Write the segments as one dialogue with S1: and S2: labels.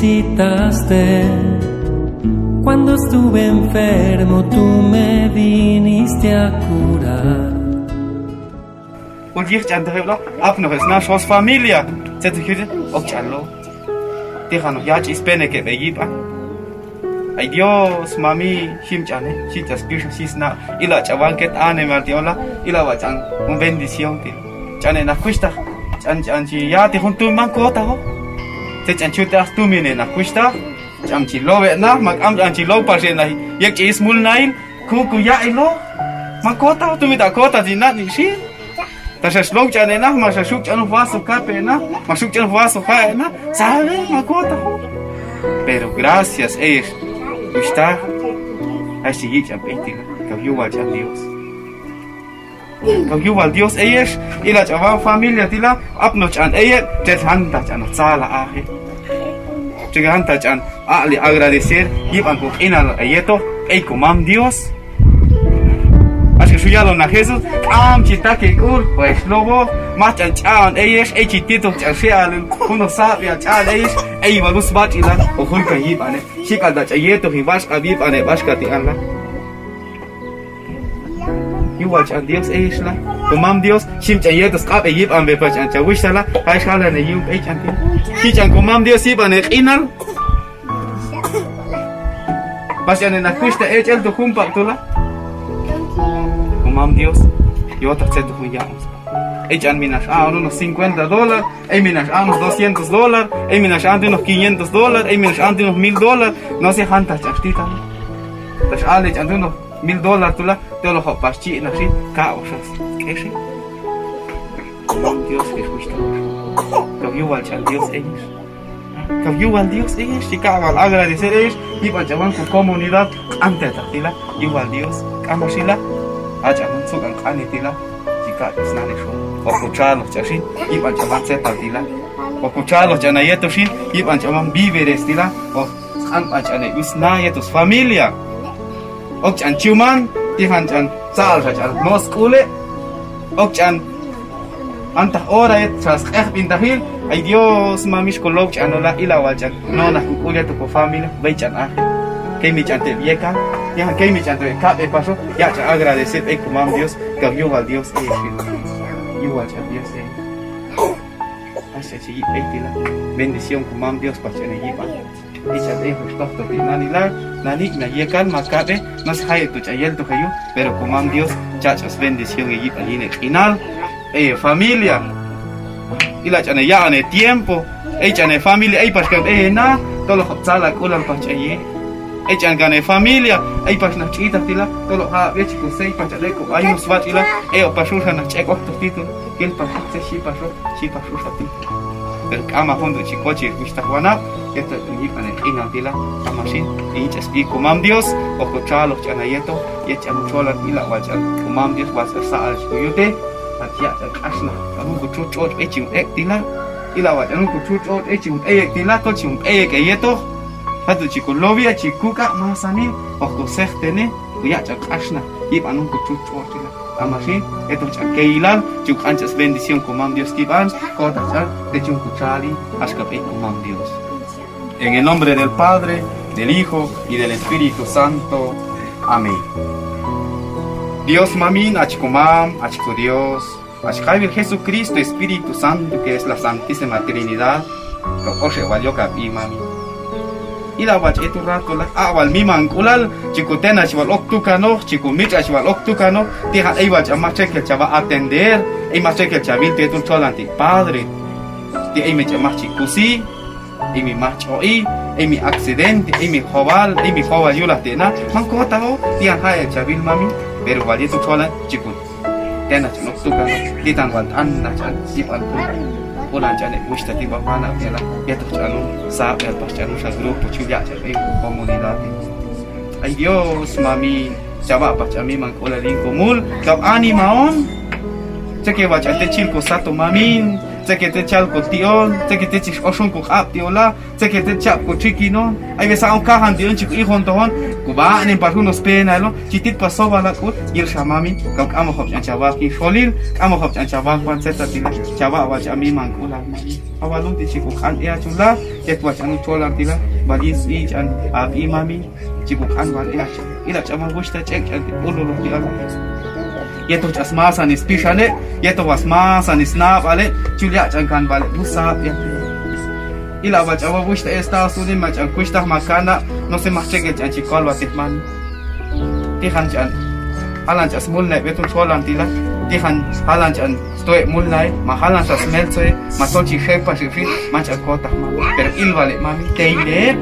S1: visitaste. Cuando estuve enfermo, tú me viniste a curar.
S2: Und ich andrevla, apnohes nashos familia. Tzetkhid, okchalo. Tejano yach ispene que vegipa. Ay Dios, mami, himchane, chitas pisha sisna, y la chavanket ane martiola, y la un bendición, tío. Chane na cuesta, chan chan ya te junto un manco otajo. teď an chuta tu mine na kushta am chi lo na mak am an chi lo par na yek is mul nail ku ku ya ilo makota tu mi da kota di na ni shi ta sha shlong cha na ma sha shuk cha no vaso ka pe na ma shuk cha no vaso ka na sabe makota pero gracias es está así jam pe ti que yo a Dios Que yo va Dios, es, y la chavan familia tila, apno chan, ella, te hanta chan, sala aje. Te hanta chan, ali agradecer, y van con inal ayeto, ey, comam Dios. Así que lo na Jesús, am chita que ur, pues lobo, más chan ellos, ey chitito chan sheal, uno sabe chan, ellos, ey balus bat ila, o hoy ka yip ane, shikal da chayeto hi vas abib ane vas ka hiwach an Dios eh, eishla kumam Dios shim chan yetas qab eh, yib an bepach an chawishala aishhala ne yub eich eh, an kich an kumam Dios yib an qinar pas an na kushta eich el dukum paqtula kumam Dios yo ta tsetu huyamos eich an minash a unos 50 dólares ey minash a unos 200 dólares ey minash ante unos 500 dólares ey minash unos 1000 dólares no se janta chachtita tash alech ante unos 1000 dólares tula todos los pachi, no sé, causas, ¿qué sé? ¿Cómo? Dios es justo. ¿Cómo? Cabiúbal, chal, Dios es. Cabiúbal, Dios es, y cabal, agradecer es, y pachaman con comunidad, ante tatila, igual Dios, amosila, achaman sugan canitila, y cabal, snanesho, ocuchalo, chashi, y pachaman sepatila, ocuchalo, chanayetoshin, y pachaman víveres, tila, o, an pachane, usnaya, tus familia, o chanchuman, tihancan salsacan moscule ochan anta hora et tras qeh bintahil ay dios mamish koloch anola ilawachan no na kukulia tu familia veichan aje que mi chante vieca ya que mi chan chante cap paso ya cha agradecer e kumam dios que yo al dios e igual cha dios e Así, así, bendición, kumam Dios, para que y te justo to nani la, nani na yekan makabe, no se hay tu chayel tu hayu, pero comam Dios, chachas bendición e yipa yine final, e familia. Y la chane ya ane tiempo, e chane familia, e pas que e na, todo lo hopsala kulan pa chaye. echan gane familia ay pas na chita tila tolo ha be chico sei pa chale ko ay nos va tila e o pasur na cheko to tito kel pa se shi pa so shi pa so ti el kama hondo chico chi eto ingipan en ingan pila kamasin inchas y kumam Dios. O kuchalo chana yeto ya yech amucholan ila wajal kumam Dios wajal saal suyute atia ya asna. Kamu kuchuchot echim eh, ek eh, tila. Ila wajal kuchuchot echim ek tila to chim ek yeto hatu chikulovia ya chikuka masani o kusehtene uya chakashna ipanun kuchuchot tila amasin eto eh, chakeilal chuk anchas bendición kumam Dios kiban kota chal te chun kuchali askapik kumam Dios. En el nombre del Padre, del Hijo y del Espíritu Santo. Amén. Dios mamin, achicomam, achico Dios, Jesucristo, Espíritu Santo, que es la Santísima Trinidad, tocoche guayoca y mami. Y la bachetu ratula, awal miman kulal, chicotena chival octucano, chicumicha chival octucano, tija eiwa chamache chava atender, eimache que chavil tetul cholanti, Padre, tija eimache machicusi, imi machoi imi accidente imi jobal imi yo la tena. Manko tabo tian haya chabil mami. Pero wali tu cola chico tena chanuk tuka titan wal anna chan sipal tu ulan chan e gusta ti bapana tena yato chanu sa el paschanu sa grupo chulia ya chan e comunidad ay dios mami. Chaba pachami man la lin komul kap ani maon. Cheque bachate chilco sato mamin. Te que te chal ko tion te que te chis oshon ko ap tiola te que te chap ko chiki no ay besa un cajan tion chik hijo ton ko ba ne par unos pena lo chitit paso bala ko ir shamami ka amo hop chan chawa ki sholil amo hop chan chawa kwan seta tila chawa wa chami man kula awalun ti chiko kan ya chula ke tu chan chola tila balis i chan ap imami chiko kan wal ya ila chama gusta chek chan ulu lo tila yeto chas mas anis pishale yeto was mas anis nap ale chulia chan kan vale busap ya ila wa chawa bushta Estados Unidos ma chan kushta makana no se más cheque chan chikol wa tihman tihan chan halan chas mulne betun cholan tila tihan halan chan stoy mulnai ma halan chas meltsoe ma tochi shepa shifi ma chan kota ma. Pero il vale mami teine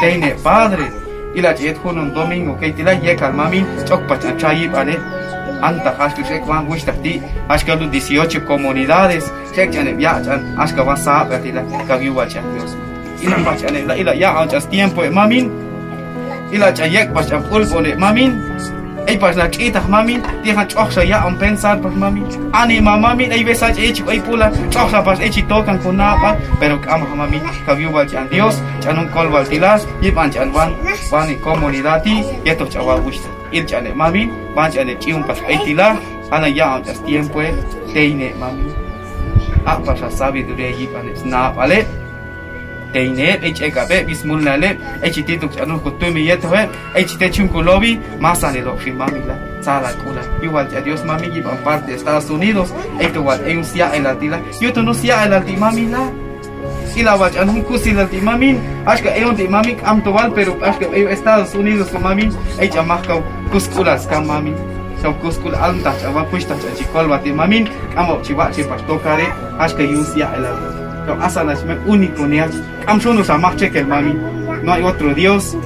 S2: teine padre. Ila chet hunun domingo que tila yekal mami chokpa chan chayip ale anta hashku shek wan wish tahti hashka lu 18 comunidades shek chane ya chan hashka wan sa ba tila ka viwa chan dios ila pa chane la ila ya an chas tiempo e mamin ila cha yek pa chan pul pone mamin ei pas la kita mamin ti han choksha ya an pensar pas mamin ani ma mamin ei besa che chi ei pula choksha pas ei chi tokan con napa pero am mamin ka viwa chan dios chan un kol wal tilas yipan chan wan wan comunidadi yeto chawa wish il chane mami ban chane chiun pas aitila ana ya antas tiempo teine mami a pasha sabiduría y panes na vale teine e cheka be bismul nale e chititu chanu ko tumi yeto e e chite chun ko lobby más ane lo mami la sala kula igual a Dios mami y parte de Estados Unidos e to igual e un sia el altila yo to no sia el alti mami la ila wach an hun kusi la timamin ashka e on timamin am towal pero ashka e Estados Unidos ko mamin e chamaka kuskulas kam mamin Sau kuskul alta chawa pushta chachi kolwa timamin amo chiwa chi pasto kare ashka yusia el Kau asana me único ne am shono sa mach chekel mami. No hay otro dios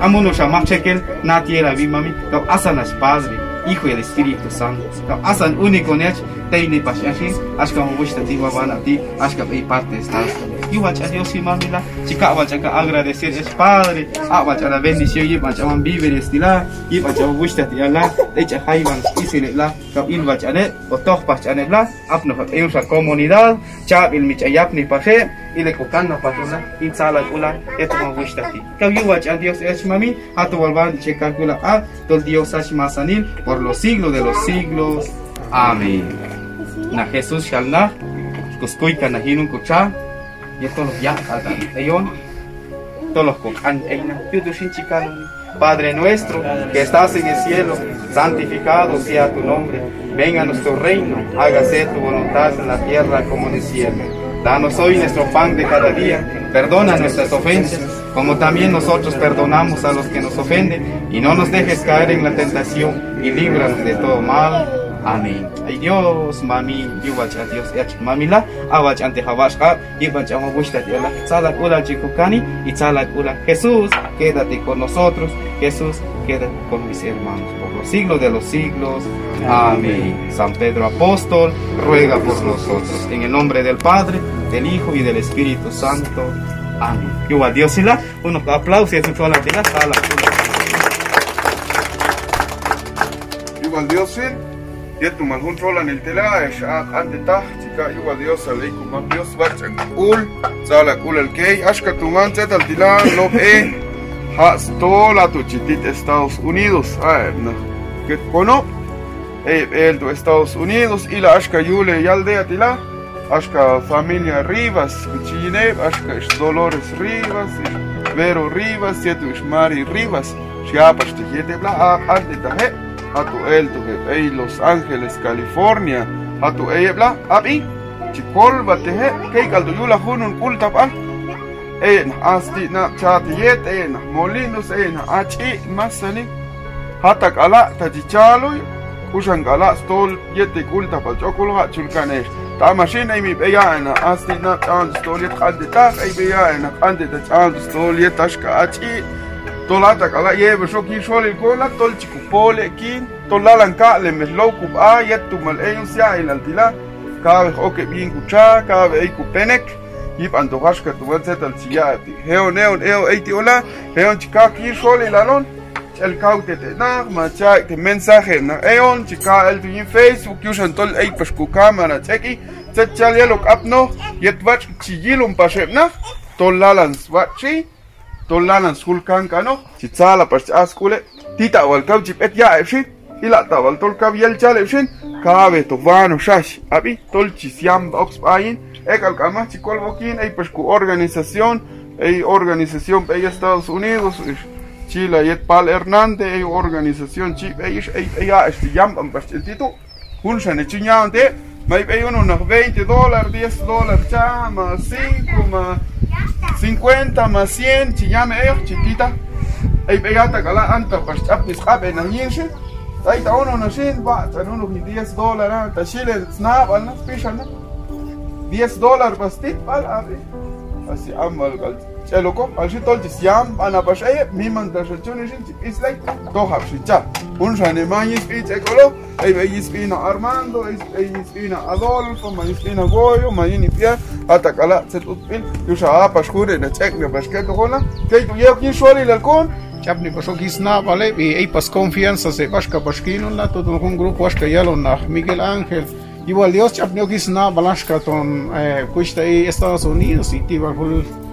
S2: amo no sa mach chekel na tierra vi mami. Kau asana padre hijo y el espíritu santo asan único ne teine pashashi ashka mo bushta ti babana ti ashka pe parte estás y wacha Dios y mamila chica wacha ka agradecer es padre. A wacha la bendición y wacha man vive estila y wacha bushta ti ala echa haiwan isile la ka il wacha ne o toh pacha ne la apno ha e usa comunidad cha il micha yapni pashe ile ko kanna patula in sala kula eto man bushta ti ka y wacha Dios es mami a tu volvan checa kula a tol Dios ash masanil por los siglos de los siglos. Amén. Na Jesús shalna kuskuika na hinun kucha y todos los ya altan ayon todos los cocan eina Padre nuestro que estás en el cielo santificado sea tu nombre. Venga nuestro reino hágase tu voluntad en la tierra como en el cielo. Danos hoy nuestro pan de cada día perdona nuestras ofensas como también nosotros perdonamos a los que nos ofenden y no nos dejes caer en la tentación y líbranos de todo mal. Amén. Ay Dios, mami, yuwacha Dios, yach mamila, awach ante hawashka, yuwacha mabushta tiola, tzala kula chikukani y tzala kula. Jesús, quédate con nosotros, Jesús, quédate con mis hermanos por los siglos de los siglos. Amén. San Pedro Apóstol, ruega por nosotros. En el nombre del Padre, del Hijo y del Espíritu Santo. Amén. Yuwa Dios y la, unos aplausos y su la tila, tzala kula.
S3: Igual Dios sí. Yetu malhun rolan el tela es ante ta chica igual Dios aleikum mam Dios bacha ul sala kul el kei ashka tu man al tila lo e has tola tu chitit Estados Unidos ah no que cono e el tu Estados Unidos y la ashka yule yaldea tila ashka familia Rivas chine ashka es Dolores Rivas Vero Rivas yetu es Mari Rivas Chiapas te yete bla ante ta he hatu el tu hey Los Ángeles California. Hatu ey bla abi chikol bate he kay kaldo yula hunun kulta pa. Ey na asti na chati yet ey na molinos ey na achi masani. Hata kala ta chichalo kushan kala stol yete kulta pa chokolo ha chulkanesh. Ta machine ay mi beya na asti na chan stol yet khadde ta ay beya na khande tolata kala yebe so ki shol el kola tol chiku pole kin tolalan ka le mes lo kup a yet tu mal eyun sia el altila cada vez oke bien kucha cada vez ku penek. Yip antojash ka tuwan zetal chiyati heo neon eo eiti ola heo chika ki sholi lalon el caute te na ma cha te mensaje na eon. Chika el tu facebook yusan tol ei pas ku cámara cheki. Chet chal yelo apno. Yet vach chiyilum pashem na. Tol lalans vachi tol lalans hulkan kano chitsala pas askule tita wal kau chip et ya efshit ila tabal tol kab yel chale efshin kabe to vano shash abi tol chisiam ox pain ekal kama chikol bokin ei pas ku organización ei organización de Estados Unidos Chile yet Pal Hernández ei organización chip ei ei ei ya este yam am pas el tito un shane chiñante mai pei uno unos 20 dólares 10 dólares chama 5 más 50 más 100 chillame ellos chiquita ei pegata kala anta pas chapis habe na yinche Ahí está uno no sin va, tan uno 10 dólares, ta chile snap, al nas pishan, 10 dólares bastit pal abi. Así amal gal. Chelo al shi tol siam, ana pas ay mi man ta shachuni shin is like to hab shi ما يسقي تكولو اي ما يسقينا ارماندو اي يسقينا ادولفو ما يسقينا غويو ما يني بيا اتك على تتوبين يوشا باشكور ان تكنا باشكا كونا كيتو يوكي شولي للكون چپنی پشو گیسنا vale y ey pas
S4: confianza se bashka bashkino la todo un grupo bashka yalo na Miguel Ángel igual Dios chapnio gísna balashka ton eh cuesta Estados Unidos y tibal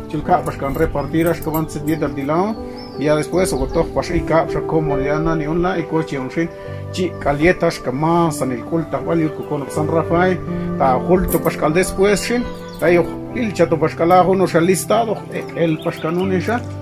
S4: chulka bashkan repartir ashka van se dieta dilao Y ya después o gotoh pashika shka como ya na ni unla y coche un shin chi calieta shka más en el culta vale ko con San Rafael ta hulto pashkal después shin tayo il chato pashkala uno ya listado el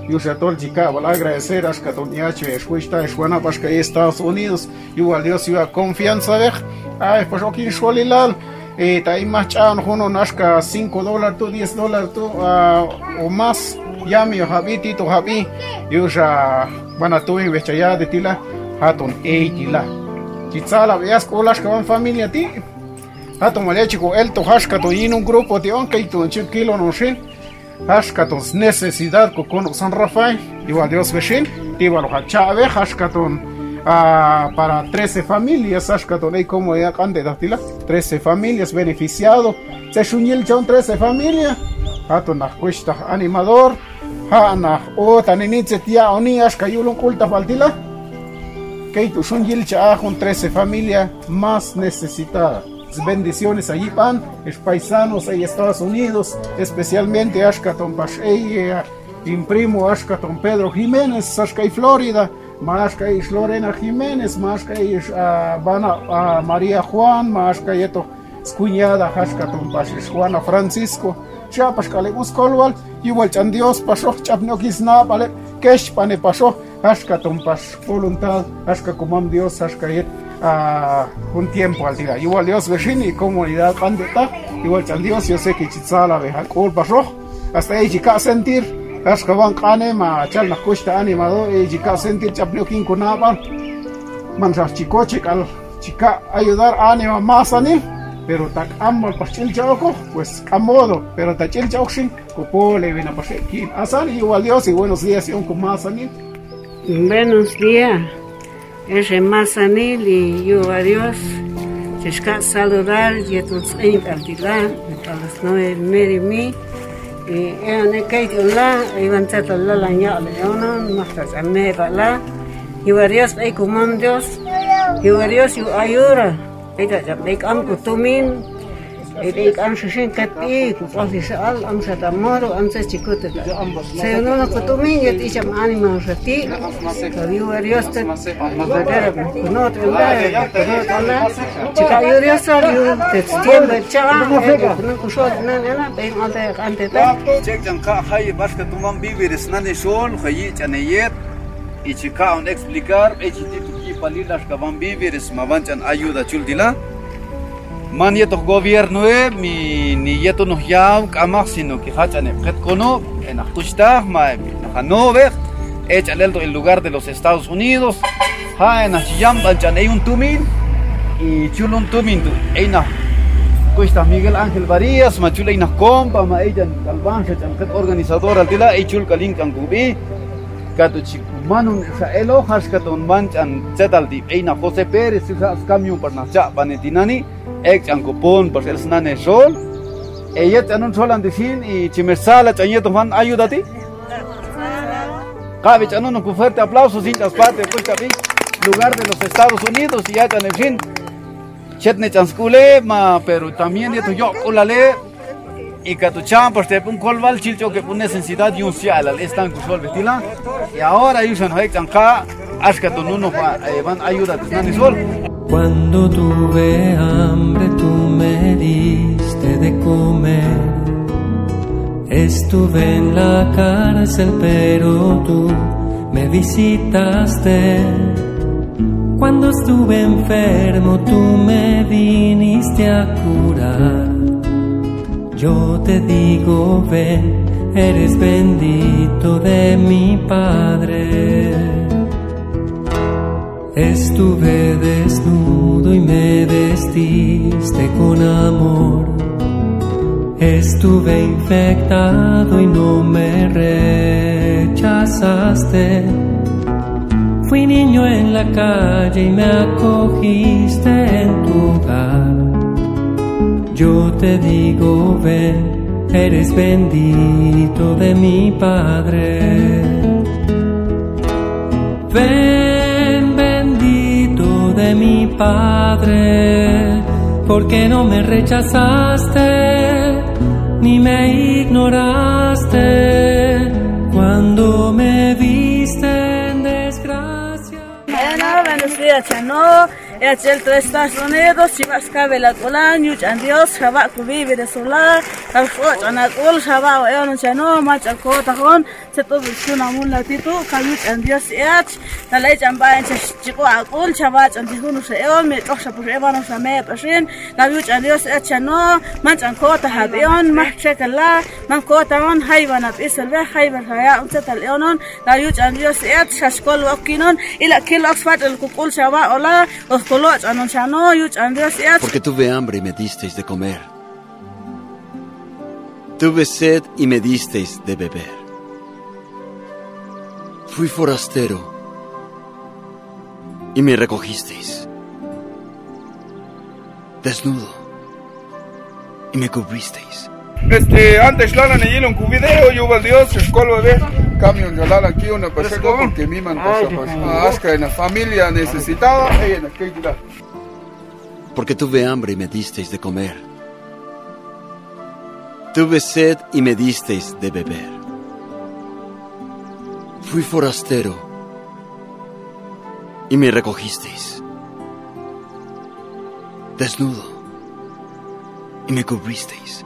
S4: yo ya todo chica vale agradecer a shkaton yache escuesta eswana pashka Estados Unidos. Igual Dios iba confianza de ay pues aquí sholilal eh ta más chan uno nashka 5 dólares tú 10 dólares tú o más ya mi habiti to habi yo ya van a tu ya de tila haton e tila chitsala veas colas que van familia ti Hato chico el to hashka to in un grupo de onka y to un kilo no shin. Hashka to necesidad ko con San Rafael. Igual Dios veshin. Igual hachave hashka to para 13 familias. Hashka to ley como ya datila. 13 familias beneficiado. Se chon 13 familias. Hato na cuesta animador. Ha na o taninitze tia oni hashka yulun kulta faltila. Keitu shunyil cha con 13 familias más necesitadas bendiciones allí pan, es paisanos en Estados Unidos, especialmente Ashkaton Pashey, imprimo Ashkaton Pedro Jiménez, Ashkay Florida, Mashkay Lorena Jiménez, Mashkay uh, María Juan, Mashkay eto cuñada Ashkaton Pashish Juana Francisco, Chapashkale Uskolwal, igual chan Dios pasó, chapno kisna, vale, kesh pane pasó, Ashkaton Pash voluntad, Ashka kumam Dios, Ashkayet a un tiempo al día. Igual Dios vecino y comunidad bandeta, igual al Dios yo sé que chitzala ve alcohol pasó, hasta ahí chica sentir, que van cane ma chal na cuesta animado y chica sentir chapneo kin kunaba, manchas chico chica ayudar a anima más anil, pero tak amal pachil chauko, pues camodo, pero tachil chaukshin, copole ven a kin asan igual Dios y buenos días y un con más anil.
S5: Buenos días. Es más anil y yo a Dios. Chishka saludar y a tus en altila, a las nueve medio mi. Y en el que yo la, iban a estar la laña leona, más a mera la. Yo a Dios, ay como Dios. Yo a yo ayuda. Ita ya me am kutumin. Ita am shishin kati, kupasi saal, am sa tamoro, am sa chikuta. Se no no kutumin, yo te icham anima rati. Yo a Dios te no te la, no la. Chica yo Dios yo te tiempo cha, no kushot na na, pe ante ante ta.
S6: Cek jang ka hay baska tumam bibiris nane shon khayi chaneyet y chica on explicar e chiti tuki palilas ka van bibiris mavanchan ayuda chuldila man yeto gobierno e mi ni yeto no yaw kamak sino que hachane pet kono en achtushta ma no ver echa el lugar de los Estados Unidos ha en achiyam banchan hay un tumin y chulun tumin tu. Eina cuesta Miguel Ángel Varías, machula ina compa, ma ella calvanja, chamket organizador altila, e chul kalin kan kubi, katu chiku manun sa elo has katon manchan chetal di eina José Pérez sa camión para na cha panetinani, ek chan kupon por el snane sol. Ella tanun solan dicin y chimersala chañeto fan ayúdate Cabe chanun un fuerte aplauso sin parte pues lugar de los Estados Unidos y ya en el fin chetne chanskule ma pero también esto yo kulale y champ por un colval chilcho que por necesidad y un cial están con sol vestila y ahora no hay chanca hasta tu no van ayuda de sol
S1: cuando tuve hambre tú me diste de comer Estuve en la cárcel pero tú me visitaste. Cuando estuve enfermo tú me viniste a curar. Yo te digo, ven, eres bendito de mi Padre. Estuve desnudo y me vestiste con amor. Estuve infectado y no me rechazaste. Fui niño en la calle y me acogiste en tu hogar. Yo te digo, ven, eres bendito de mi Padre. Ven de mi Padre, porque no me rechazaste ni me ignoraste cuando me viste en desgracia.
S7: Ya chel tres Estados Unidos, si vas cabe la colan, yuch an Dios, jaba ku vive de solar, al fuach an akul, jaba o eon chano, mach al ko tajon, se to bisuna mun la titu, ka yuch an Dios each, na lei chan ba en chiko akul, chaba chan tihunu se eon, me tok sa pus evan sa me pashin, ka yuch an Dios each chano, mach an ko tahab eon, mach chekala, man ko tahon, hayvan ab isel ve, hayvan haya, unse tal eonon, ka yuch an Dios each, shashkol wakinon, ila kil oxfat el kukul chaba ola, os
S8: porque tuve hambre y me disteis de comer. Tuve sed y me disteis de beber. Fui forastero y me recogisteis. Desnudo y me cubristeis.
S3: Este, antes la en un video, yo al Dios, escuelo de camión yo la aquí una persona porque mi man cosa en la familia necesitada, en aquella
S8: porque tuve hambre y me disteis de comer. Tuve sed y me disteis de beber. Fui forastero y me recogisteis. Desnudo y me cubristeis.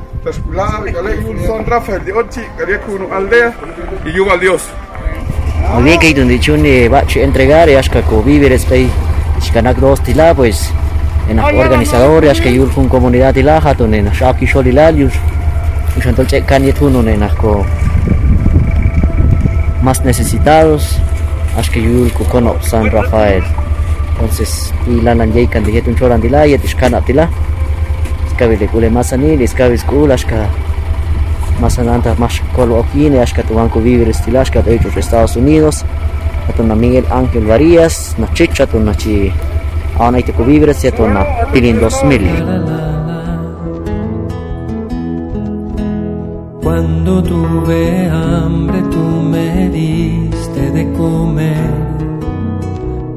S3: son Rafael de Ochi, gariekuno aldea, y Yuval Dios.
S9: Muy bien, que donde chune va a entregar y hasta que vivir este chikanak dos tila pues en la organizador hasta que yul fun comunidad tila hatun en shaki sholilal yus yus antol check kan yetun en asko más necesitados hasta que yul kono San Rafael. Entonces y la lan jay kan de yetun choran tila skabile kule masani skabis kul hasta más adelante más coloquín ashka tu banco vivir estilashka de ellos Estados Unidos. Tu na Miguel Ángel Varías na chicha tu na chi ahora hay que vivir si tu na pilin 2000
S1: Cuando tuve hambre tú me diste de comer.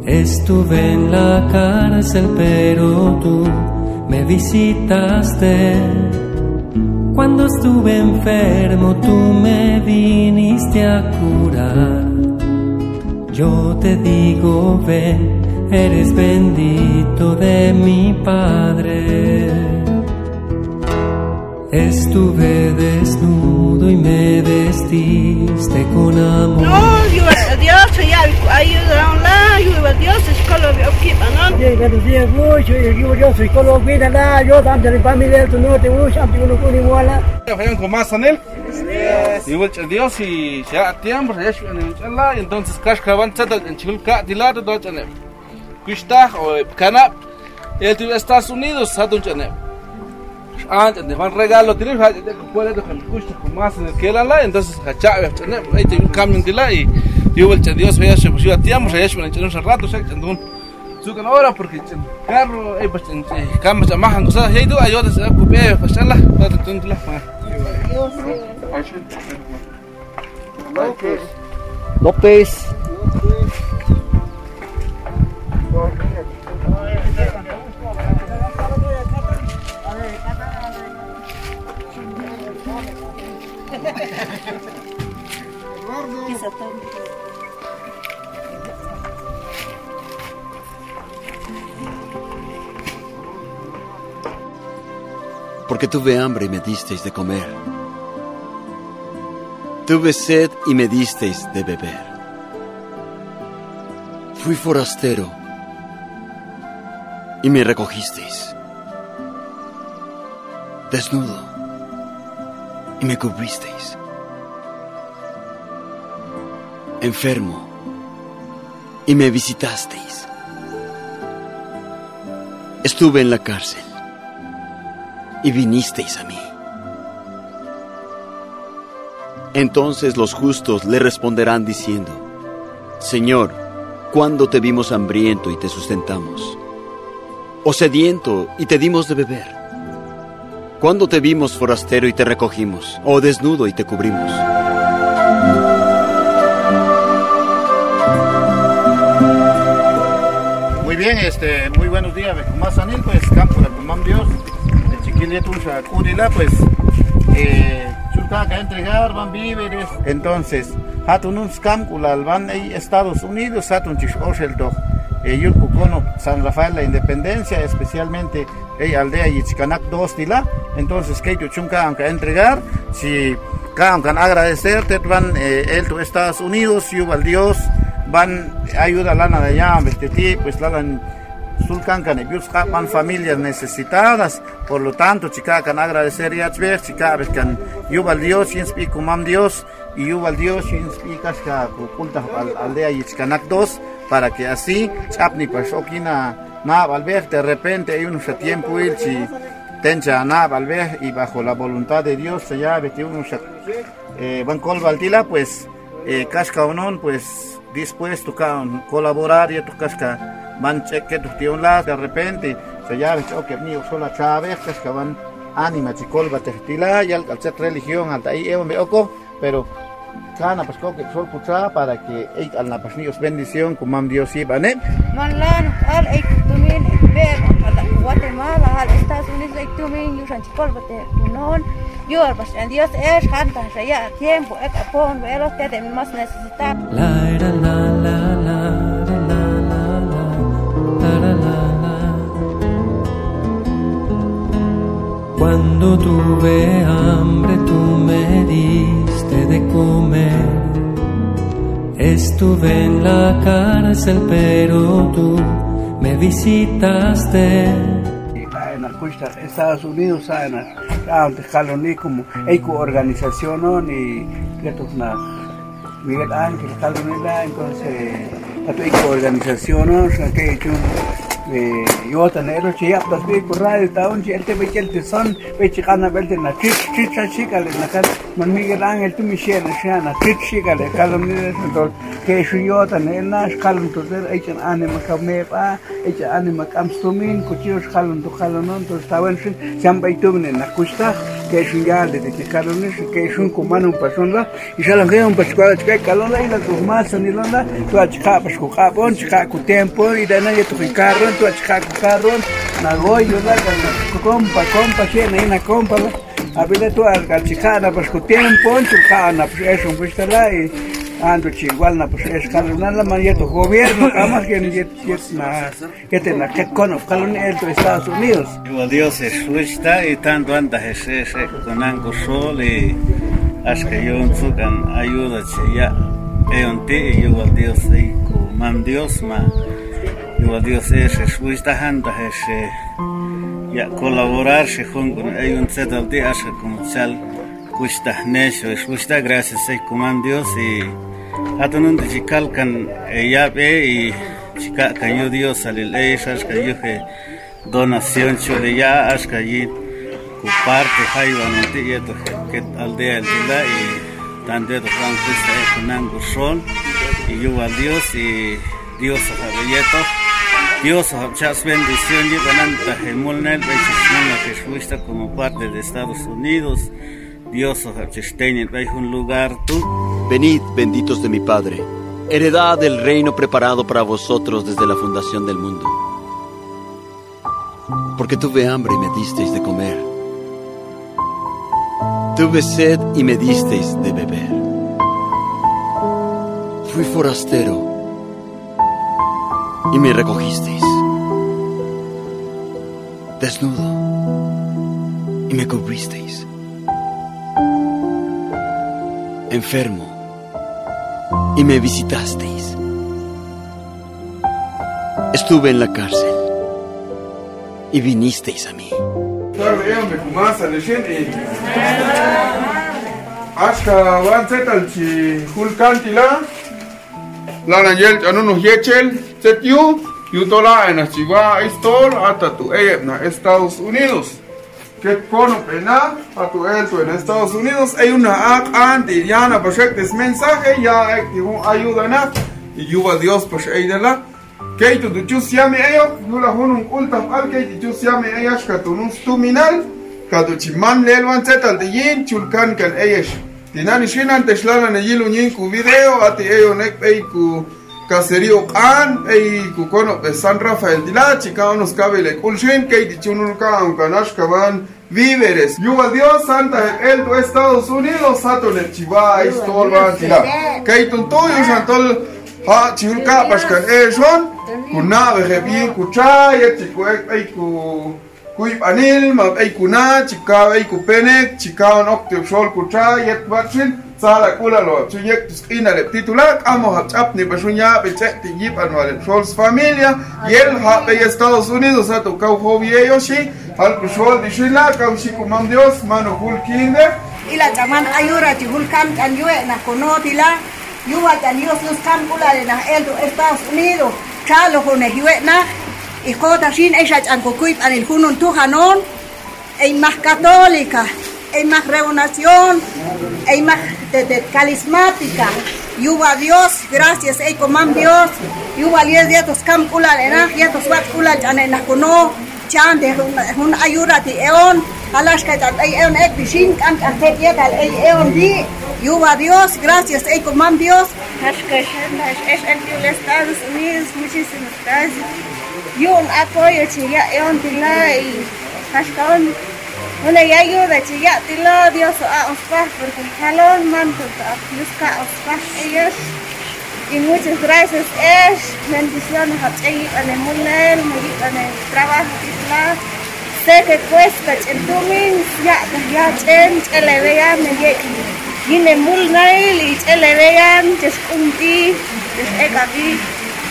S1: Estuve en la cárcel pero tú me visitaste cuando estuve enfermo tú me viniste a curar. Yo te digo, ven, eres bendito de mi Padre. Estuve desnudo y me vestiste con amor.
S7: No, yo Dios, ya ayuda a un lado, yo Dios,
S10: sí, buenos días, mucho. Yo, yo soy colombiana, yo también de familia norte, mucho, no con igual.
S11: Vayan con más anel. Y Dios y ya a tiempo, ya en el chala, entonces chata en chulca dilado o kana el tu Estados Unidos. Antes de van regalo tienes de que de con más en el que la entonces ahí te un camión dila y yo el chandio se veía, se pusía a tiamos, se me echaron un rato, se. Sucan ahora porque el carro, eh, pues, camas, amajan, cosas, y ahí tú se en la López. Pues.
S7: López.
S8: Porque tuve hambre y me disteis de comer. Tuve sed y me disteis de beber. Fui forastero y me recogisteis. Desnudo y me cubristeis. Enfermo y me visitasteis. Estuve en la cárcel y vinisteis a mí. Entonces los justos le responderán diciendo, Señor, ¿cuándo te vimos hambriento y te sustentamos? ¿O sediento y te dimos de beber? ¿Cuándo te vimos forastero y te recogimos? ¿O desnudo y te cubrimos?
S12: Muy bien, este, muy buenos días, más Anil, pues campo de Pumam Dios, pues eh. Entonces, hatun un van Estados Unidos, hatun. Eh, San Rafael, la Independencia, especialmente eh, aldea Yichcanak 2 Tila. Entonces, que chunca aunque entregar, si can agradecerte, van eh, tu Estados Unidos, Dios, van ayuda lana de allá, pues la sulcan can van familias necesitadas, por lo tanto, chica can agradecer ya chver, chica can yubal Dios, y kumam Dios, y yubal Dios, y ka kulta al aldea Yichcanak 2, para que así, chapni pues okina na valver, de repente hay un tiempo il si tencha na valver y bajo la voluntad de Dios se ya vete uno eh, van col valtila pues eh, casca o no pues dispuesto a colaborar y tu casca mancheque las de repente se llama que ni usó la chave que van ánima chicolba textila y al ser religión hasta ahí eh, me oco pero cana pues que sol cucha para que al na pues, bendición como Dios y bané
S13: manlan al ek tumin ver Guatemala al Estados Unidos ek tumin yusan chicolba te non yo pues en Dios es canta ya tiempo ek apon veros te de más necesitar
S1: la la la. Cuando tuve hambre tú me diste de comer. Estuve en la cárcel, pero tú me visitaste.
S14: En la costa Estados Unidos, en la como eco organización y que Miguel Ángel Calonela, entonces, la organización, que hecho yotana elo che yap tas bi kurai taun che elte be chelte son be chikana belte na chit chit cha chikale na kal man mi ge rang el tu mi she na she na chit chikale kalam ni ne to ke shu yotana el na kalam to der ai chan ane ma kam me pa ai chan ane ma kam stumin ku chi us kalam to kalanon to tawen shin sam bai tu ne na kusta ke shu ya de ke kalam ni ke shu ku man un pason la y ya la ge un pascual che kalon la y la tu mas ni la tu a chika pascu ka bon chika ku tempo y da na ye tu ricardo chica ku carro na goy yo la compa compa che na ina compa a vile tu al chica na pas ku tempo chica na pues es un pues la y ando igual na pues es calon la man tu gobierno amas que yet na que te na que cono calon el de Estados Unidos.
S15: Igual Dios es suesta y tanto anda ese con ango sol y hasta yo un sukan ayuda che ya e un te igual Dios y mam Dios ma Igual Dios es, es fuiste handa, es eh, ya colaborar, se juntan, hay un set al día, así como tal, cuesta necho, es fuiste gracias a coman Dios y a tu nombre chical can ella ve y chica cayó Dios al ley, es que yo que donación chule ya, es que allí parte jaiba no te yeto que aldea el día y tan dedo Juan Cristo es un angusol y yo al Dios y Dios a yeto Dios muchas bendición y bananta gemulnel bendición que como parte de Estados Unidos Dios hay un lugar tú
S8: Venid, benditos de mi Padre, heredad del reino preparado para vosotros desde la fundación del mundo. Porque tuve hambre y me disteis de comer. Tuve sed y me disteis de beber. Fui forastero y me recogisteis. Desnudo y me cubristeis. Enfermo y me visitasteis. Estuve en la cárcel y vinisteis a mí.
S3: Lana yel anunos yechel set yu yutola en chiva istol hasta tu na Estados Unidos. Que cono pena a tu elto en Estados Unidos. Hay una app anti diana perfecto es mensaje ya hay ayuda na y yuva Dios pues ahí de la. Que tu tu siame ello yula hunun ultam al que tu siame ellas que tu nus tuminal kadu chiman lelwan zetal de yin chulkan kan ellas tinani shinan teslana ne ku video ati ello nek ei ku caserío an ei ku kono de San Rafael dila chica unos cabele kulshin que di chunul kan kanash kaban víveres. Yuva Dios santa el de Estados Unidos sato ne chiva istolva tila que tu tuyo santol ha chulka paskan e son kuna ve bien kucha ye kuip anil ma ei kuna chika ei ku penek chika on octave sol kucha yet batrin sala kula lo chuyek tus ina le titular amo ha chap ni bashunya be che ti yip anual sols familia yel ha be Estados Unidos a to kau hobi yoshi al kushol di shila kau shi kumam Dios mano hul kinde
S16: ila chaman ayura ti hulkan kan yue na kono tila yuwa kan Dios nos kan kula le na el Estados Unidos chalo hone yue na y kota shin esa chan ko kuip anil hunun tu hanon e más católica hay más reunión, hay más de, de carismática. Yuba Dios, gracias, hay coman Dios. Yuba lies de estos cam kula lena, ya wat kula chane na kuno, chan de hun ayuda ti eon, alas ka chan ay eon ek bishin kan ya di. Yuba Dios, gracias, hay coman Dios.
S7: Es en Estados Unidos, muchísimas gracias. Yo un apoyo chiya eon tilai, hashka Una ya ayuda, chiya, tilo Dios a ospa, porque manto, busca ospa ellos. Y muchas gracias, es bendiciones a a a el trabajo, titla. Sé que cuesta, en tu min, ya, ya, chen, le vean, me. Y Nemunel, y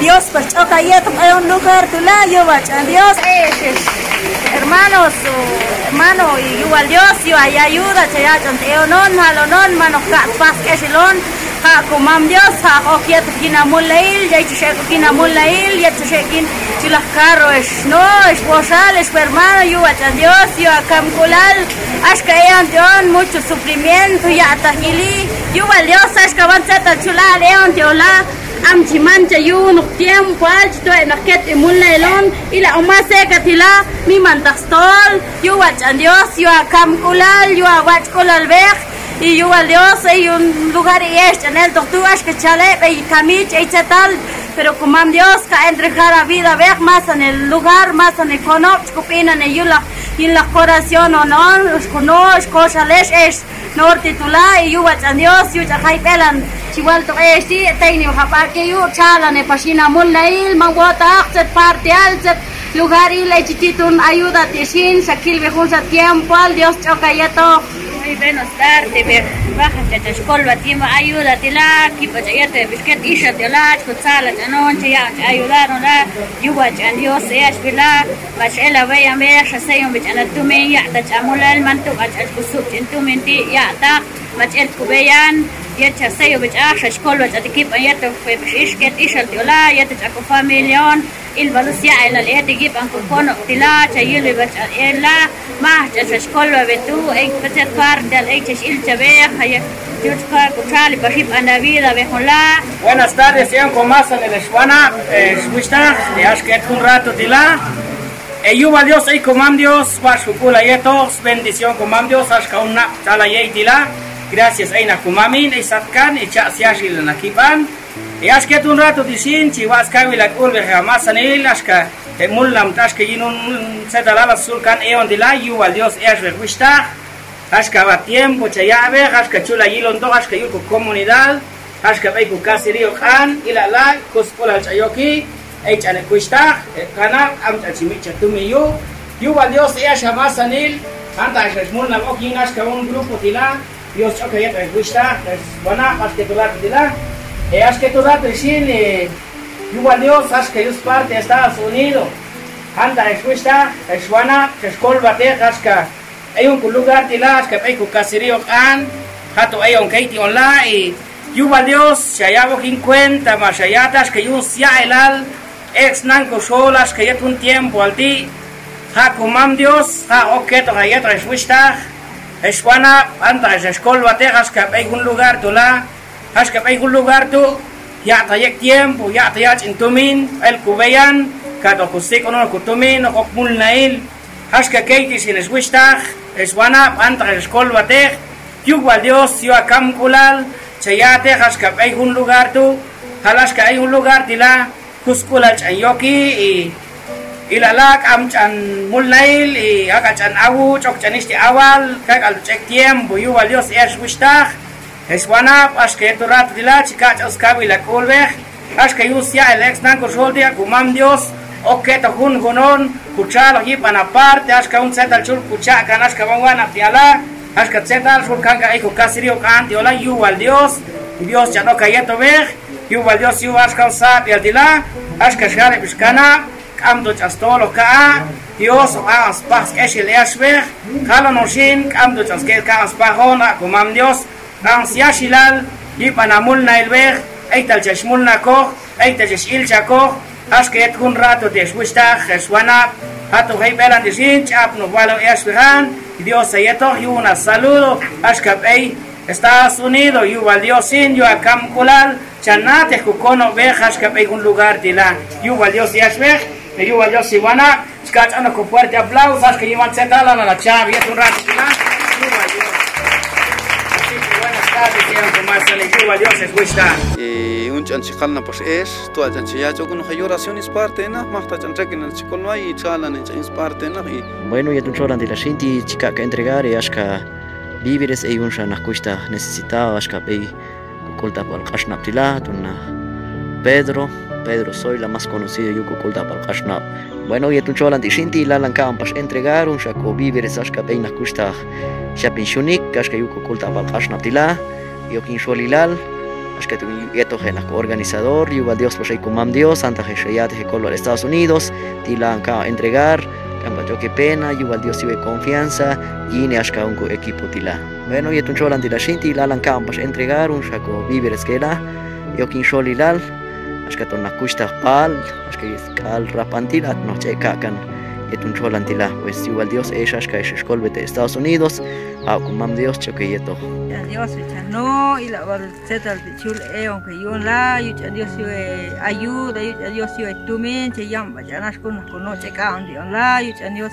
S7: Dios, pues, oka yetum ayon lugar es hermanos, hermano, y igual Dios, yo hay ayuda, non, malo, non, mano, pas, que silon ha kumam Dios ha okiat kina mulail ya chishe kina mulail ya chishe kin chilas carro es no es posal es hermano yo a Dios yo a camculal ashka ean Dios mucho sufrimiento ya tajili yo al Dios ashka van seta chula leon teola am chimancha yu no tiempo al chito en ket mulailon ila uma seka tila mi mantastol yo a Dios yo a camculal yo a watkolal vech y yo al Dios hay un lugar y es en el doctor que chale y camich y tal pero como Dios que entregar la vida ver más en el lugar más en el cono cupina en el
S17: y la corazón o no los conos cosa es nor titula y yo wachan Dios yo ya hay pelan chiwal to es ti taini hapa que yo chala ne pasina mul nail mawata set parte al set lugar y le chititun ayuda tisin sakil bejun sa tiempo al Dios chocayato muy buenas tardes, bájate de escuela, tima, ayúdate la, kipa chayate, bisquet isha de la, chutzala, chanonche, ya, ayudaron la, yuba chan dios, ya, shvila, bachela, bella, mea, shaseyo, bichana tumi, ya, tachamula, el mantu, bachal kusuk, chintumi, ti, ya, ta, bachel kubeyan, يتش سيو بتعاش اشكال وتتكيب يتف بشيش كت إيش الدولا يتش اكو فاميليون البلوس يا إلى الإيه تجيب أنكو كونو تلا تيلي بتاع إلا ما تجا شكل بتو إيه بتاع كار دل إيه تشيل تبيه هي يوتكار كتالي بشيب أنا vida بهلا
S18: Buenas tardes, sean con más en el Eshuana, Shuishta, de Ashket un rato de la. Eyuba Dios, y comam Dios, Bashukula Yetos, bendición comam Dios, Ashka una, Tala Yeitila. Gracias ay na kumamin ay satkan ay cha siyashi la nakipan. Ay aske un rato disin chi was kawi la ulbe jamás anil aska te mullam taske yinun setalala sulkan eon dila yu al Dios es verwista. Aska va tiempo cha llave aska chula yilon do aska yuko comunidad. Aska bay ku kasirio kan ila la kuspola chayoki ay chane kuista kana am chachimicha tumiyo. Yu al Dios es jamás anil. Anta es mullam okin aska un grupo dila. Dios choca ya trae gusta, es buena, lado de la, eh, igual Dios, Dios parte de Estados Unidos, anda, es gusta, es buena, es colbate, haz que hay un lugar de la, haz que un caserío an, hato hay un keiti online, y igual Dios, más allá, haz que yo sea el al, ex nanco solas, que ya un tiempo al ti, ha comam Dios, ha oketo, ha ya trae gusta, Eswana, anta es escol bate, que hay un lugar tu la, has que hay un lugar tu, ya te tiempo, ya te el cubeyan, cada josé con un cutumin, o mul nail, has que sin eswistag, eswana, anta es escol bate, yugo Dios, yo a camculal, chayate, has que hay un lugar que un lugar tila, kuskulal chayoki y ilalak am mulnail chan awu chok awal kak al cek tiem buyu walios es wishtach es wana as que turat dila chika chos kabi la kolvech as que yus ya el ex nan kosol dia kumam dios o que to hun gonon kuchalo hi pana parte as que un setal chul kucha kan as que wana tiala as que setal sul kan ka iko kasirio kan diola yu wal dios dios ya no kayeto vech yu wal dios yu as ka usap ya dila as que share biskana kam do chastolo ka Dios a aspas que es el esber kala no shin kam do chas que ka aspahon a kumam Dios y chashmul na ko eital chashil chako as que et un rato de shuista jeswana hato hay belan de chap no valo Dios ayeto y una saludo as que ei Estados Unidos, al Dios sin, yo a Camculal, chanate kukono vejas hay un lugar de la, al Dios yashvech, yo al Dios iguana, scach ana con fuerte aplausos que la y. Es es
S6: es es parte na y
S9: Bueno, ya tu choran de la shinti chica que entregar y ashka víveres e un shana cuesta necesitaba ashka pei kukulta pal kashnap tila tuna Pedro Pedro soy la más conocida yo kukulta pal kashnap bueno ya tu choran de shinti la lankan pas entregar un shako víveres ashka pei na kusta shapin shunik ashka yo kukulta pal kashnap tila yo kin sholilal ashka tu yeto gena organizador yo Dios pues hay comam Dios santa jeshayat he color Estados Unidos tila ka entregar Kamba yo qué pena, igual Dios tiene confianza, y ne ashka un equipo tila. Bueno, y tu cholan tila shinti la lan campos entregar un shako víveres que la, yo kin sholilal, ashka ton na kushta pal, ashka kal rapantila, no che kakan, y tu cholan tila, pues igual Dios es ashka es escolbe de Estados Unidos, a kumam Dios choque yeto.
S19: Dios no y la balseta de chul e aunque yo la yo Dios ayuda yo Dios yo tu men che yam ya nas con con no che ka on la yo Dios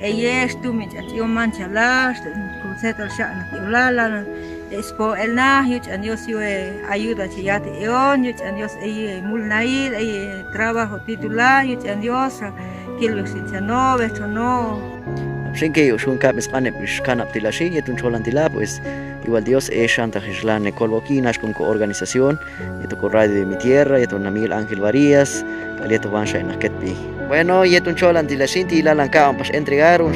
S19: e es tu men yo mancha la con seta sha na la la espo el na yo Dios yo ayuda che ya te on yo Dios e mul nair e trabajo titular yo Dios que lo sin no esto no.
S9: Shinke ushun kap misqane bishkanap tila shin yetun cholan tila pues igual Dios es shanta jishlan kolbokinas con organización yetu con radio de mi tierra yetu na Miguel Ángel Varías kalieto vansha en aketpi bueno yetun cholan tila shin tila lanka pas entregar un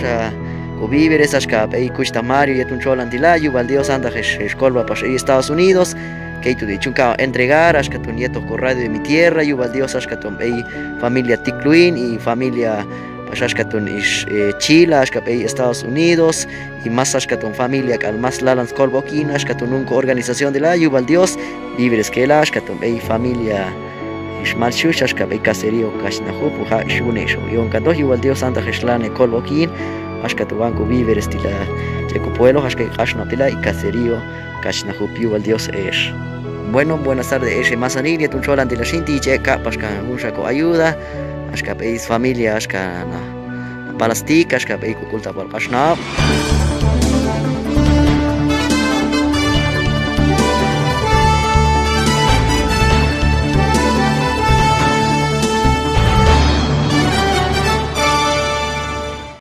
S9: sa o víveres ashka ei kushta Mario yetun cholan tila igual Dios anda jish kolba pas ei Estados Unidos que tu dichunka entregar ashka tu nieto con radio de mi tierra igual Dios ashka tu ei familia Ticluin y familia Ashkatun ish eh, Chile, Ashkapei Estados Unidos y más Ashkatun familia al más lalans kolbokin, Ashkatun nunca organización de la Yubal Dios, libres que la Ashkatun familia ish malshush Ashkapei caserío Kashnahu puja shunesho. Yon kato Yubal Dios anda Geshlane kolbokin, Ashkatu banco víveres tila Checo pueblo, Ashkai Kashna tila y caserío Kashnahu Yubal Dios es. Bueno, buenas tardes, Eshe Masanil, Yetun Cholan de la Shinti, Checa, Pashka, Unshako ayuda. ashka peis familia ashka na palastik ashka pei kukulta por qashna